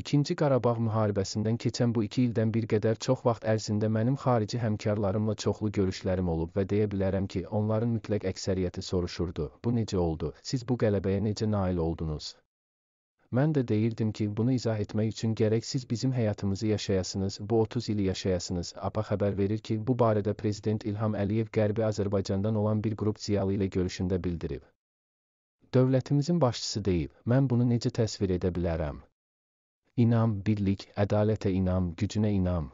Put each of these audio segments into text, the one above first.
İkinci Qarabağ müharibəsindən keçən bu iki ildən bir qədər çox vaxt ərzində mənim xarici həmkarlarımla çoxlu görüşlərim olub və deyə bilərəm ki, onların mütləq əksəriyyəti soruşurdu: "Bu necə oldu? Siz bu qələbəyə necə nail oldunuz?" Mən də deyirdim ki, bunu izah etmək üçün gərək siz bizim həyatımızı yaşayasınız, bu 30 ili yaşayasınız. APA xəbər verir ki, bu barədə Prezident İlham Əliyev Qərbi Azərbaycandan olan bir qrup ziyalı ilə görüşündə bildirib. Dövlətimizin başçısı deyib: "Mən bunu necə təsvir edə bilərəm?" İnam, birlik, ədalətə inam, gücünə inam.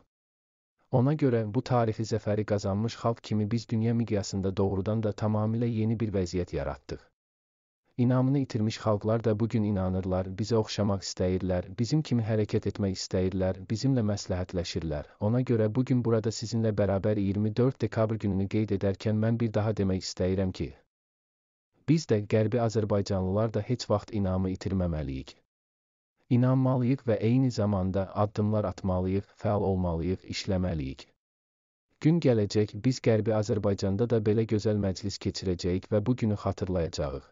Ona görə bu tarixi zəfəri qazanmış xalq kimi biz dünya miqyasında doğrudan da tamamilə yeni bir vəziyyət yaratdıq. İnamını itirmiş xalqlar da bugün inanırlar, bizə oxşamaq istəyirlər, bizim kimi hərəkət etmək istəyirlər, bizimlə məsləhətləşirlər. Ona görə bugün burada sizinlə bərabər 24 dekabr gününü qeyd edərkən mən bir daha demək istəyirəm ki, biz də Qərbi Azərbaycanlılar da heç vaxt inamı itirməməliyik. İnanmalıyıq və eyni zamanda addımlar atmalıyıq, fəal olmalıyıq, işləməliyik. Gün gələcək, biz Qərbi Azərbaycanda da belə gözəl məclis keçirəcəyik və bu günü xatırlayacağıq.